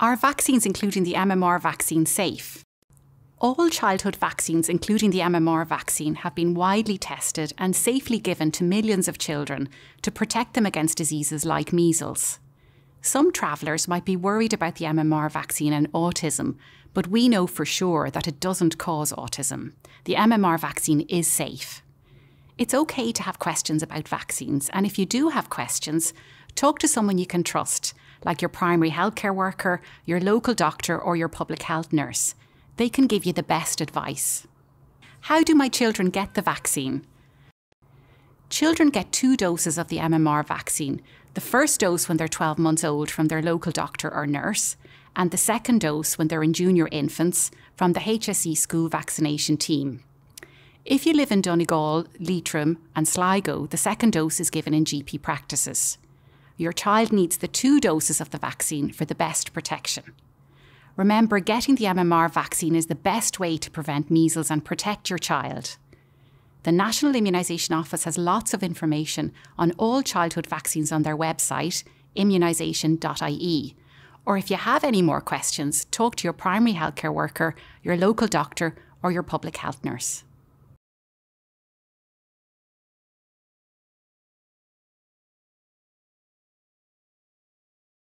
Are vaccines, including the MMR vaccine, safe? All childhood vaccines, including the MMR vaccine, have been widely tested and safely given to millions of children to protect them against diseases like measles. Some travellers might be worried about the MMR vaccine and autism, but we know for sure that it doesn't cause autism. The MMR vaccine is safe. It's okay to have questions about vaccines, and if you do have questions, talk to someone you can trust, like your primary healthcare worker, your local doctor, or your public health nurse. They can give you the best advice. How do my children get the vaccine? Children get two doses of the MMR vaccine the first dose when they're 12 months old from their local doctor or nurse, and the second dose when they're in junior infants from the HSE school vaccination team. If you live in Donegal, Leitrim, and Sligo, the second dose is given in GP practices. Your child needs the two doses of the vaccine for the best protection. Remember, getting the MMR vaccine is the best way to prevent measles and protect your child. The National Immunisation Office has lots of information on all childhood vaccines on their website, immunisation.ie. Or if you have any more questions, talk to your primary healthcare worker, your local doctor, or your public health nurse.